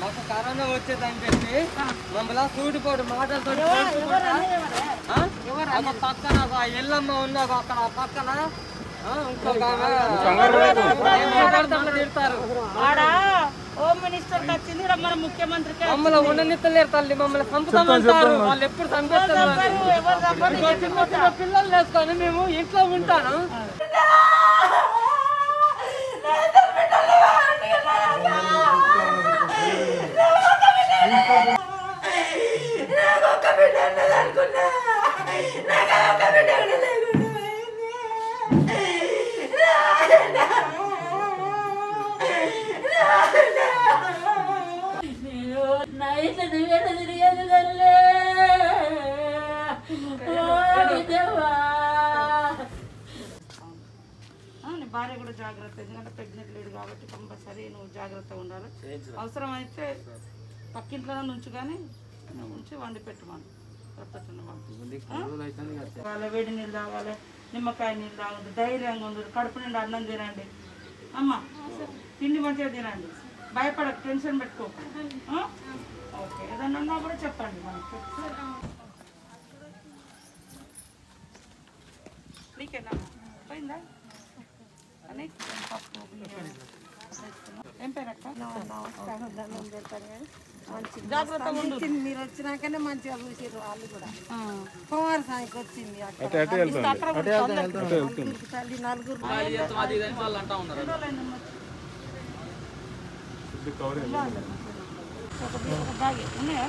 మాకు కరోనా వచ్చేదని చెప్పి మమ్మల్ని సూటిపోటు మాటలతో ఒక పక్కన ఒక ఎల్లమ్మ ఉంది ఒక అక్కడ ఆ పక్కన హోమ్ మినిస్టర్ వచ్చింది మన ముఖ్యమంత్రికి మమ్మల్ని తల్లి మమ్మల్ని చంపుతామంటారు వాళ్ళు ఎప్పుడు చంపేస్తారు పిల్లలు వేసుకొని మేము ఇంట్లో ఉంటాను. నువ్వేట తిరిగేది తల్లే నీ భార్య కూడా జాగ్రత్త ఎందుకంటే ప్రెగ్నెంట్ లేడు కాబట్టి కంపల్సరీ నువ్వు జాగ్రత్తగా ఉండాలి. అవసరం అయితే పక్కింట్లోనే ఉంచు కానీ ఉంచి వండి పెట్టుమాను వాళ్ళ వేడి నీళ్ళు తాగాలి నిమ్మకాయ నీళ్ళు తాగదు ధైర్యంగా ఉండదు కడుపు నిండా అన్నం తినండి. అమ్మ తిండి మంచిగా తినండి. భయపడకు టెన్షన్ పెట్టుకో. ఓకే ఏదన్నా ఉన్నా కూడా చెప్పండి మనకి. నీకేనా పోయిందా? అని పప్పు. ఏం పేరు అక్క? మీరు వచ్చినాకనే మంచిగా చూసారు వాళ్ళు కూడా. ఆ. కుమార సాయికి వచ్చింది చల్లగా నలుగురికి బియ్యం, ఒక బ్యాగ్ ఉన్నాయా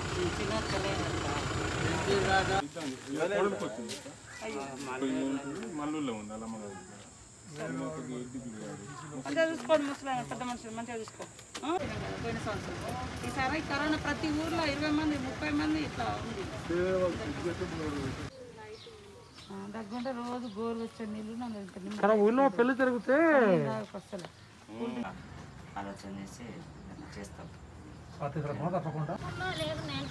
మంచిగా చూసుకోండి ముసలి పెద్ద మనుషులు మంచిగా చూసుకో ఆ? పోయిన సంవత్సరం ఈసారి కరోనా ప్రతి ఊర్లో ఇరవై మంది ముప్పై మంది ఇట్లా ఉంది దగ్గుంటే రోజు గోరు వచ్చే నీళ్ళు నిమ్మకాయ ఊళ్ళో పెళ్ళి జరిగితే. ఆలోచన చేసి చేస్తాం తప్పకుండా. లేదు నేను